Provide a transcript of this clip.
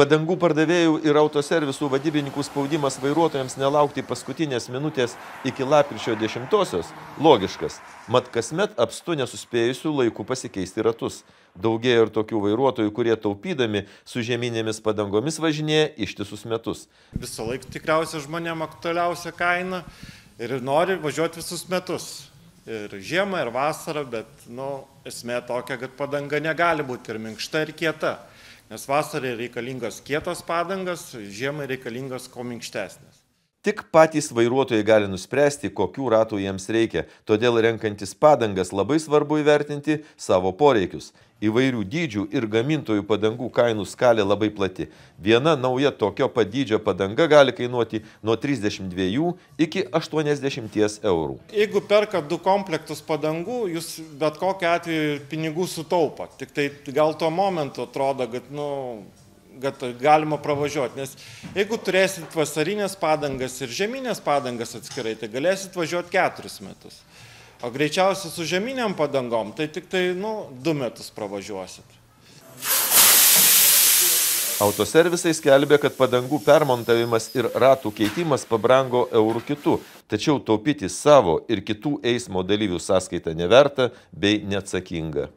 Padangų pardavėjų ir autoservisų vadybininkų spaudimas vairuotojams nelaukti paskutinės minutės iki lapkričio 10-osios logiškas. Mat kasmet apstu nesuspėjusių laikų pasikeisti ratus. Daugėja ir tokių vairuotojų, kurie taupydami su žeminėmis padangomis važinėja ištisus metus. Visą laiką tikriausiai žmonėm aktualiausia kaina ir nori važiuoti visus metus. Ir žiemą, ir vasarą, bet nu, esmė tokia, kad padanga negali būti ir minkšta, ir kieta nes vasarai reikalingos kietos padangas, žiemai reikalingos kuo minkštesnės. Tik patys vairuotojai gali nuspręsti, kokių ratų jiems reikia, todėl renkantis padangas labai svarbu įvertinti savo poreikius. Įvairių dydžių ir gamintojų padangų kainų skalė labai plati. Viena nauja tokio padydžio padanga gali kainuoti nuo 32 iki 80 eurų. Jeigu perka du komplektus padangų, jūs bet kokiu atveju pinigų sutaupat. Tik tai gal tuo momentu atrodo, kad, nu, kad galima pravažiuoti. Nes jeigu turėsit vasarinės padangas ir žeminės padangas atskirai, tai galėsit važiuoti keturis metus. O greičiausiai su žeminiam padangom, tai tik tai, nu, du metus pravažiuosit. Autoservisai skelbė, kad padangų permontavimas ir ratų keitimas pabrango eurų kitų, tačiau taupyti savo ir kitų eismo dalyvių sąskaitą neverta bei neatsakinga.